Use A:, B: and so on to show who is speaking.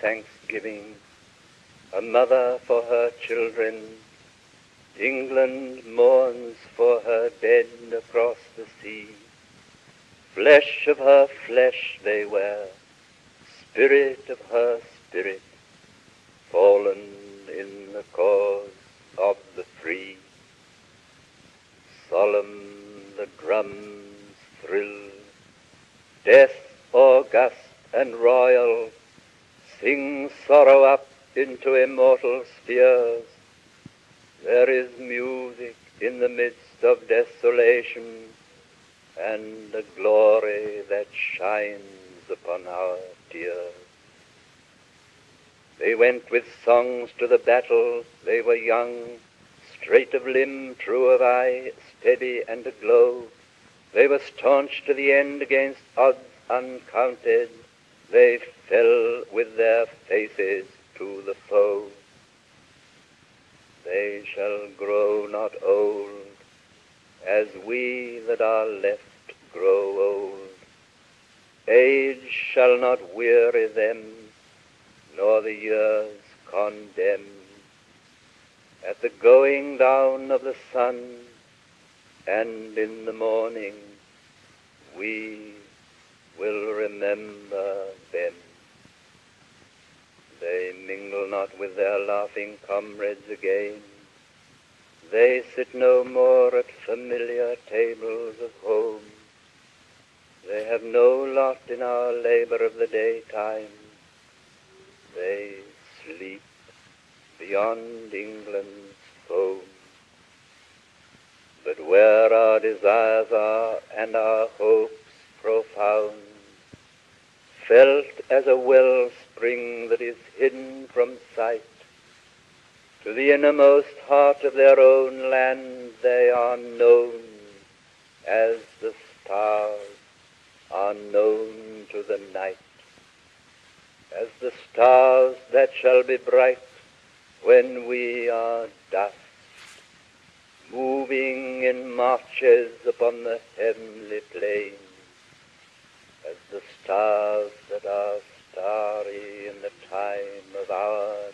A: thanksgiving, a mother for her children. England mourns for her dead across the sea. Flesh of her flesh they were, spirit of her spirit, fallen in the cause of the free. Solemn the drums thrill, death august and royal, sing sorrow up into immortal spheres. There is music in the midst of desolation, and a glory that shines upon our tears. They went with songs to the battle, they were young, straight of limb, true of eye, steady and aglow. They were staunch to the end against odds uncounted, they fell with their faces to the foe. They shall grow not old, as we that are left grow old. Age shall not weary them, nor the years condemn. At the going down of the sun, and in the morning, we will remember them. They mingle not with their laughing comrades again. They sit no more at familiar tables of home. They have no lot in our labor of the daytime. They sleep beyond England's foam. But where our desires are and our hopes profound, felt as a wellspring that is hidden from sight, to the innermost heart of their own land they are known as the stars are known to the night, as the stars that shall be bright when we are dust, moving in marches upon the heavenly plain, as the stars that are starry in the time of our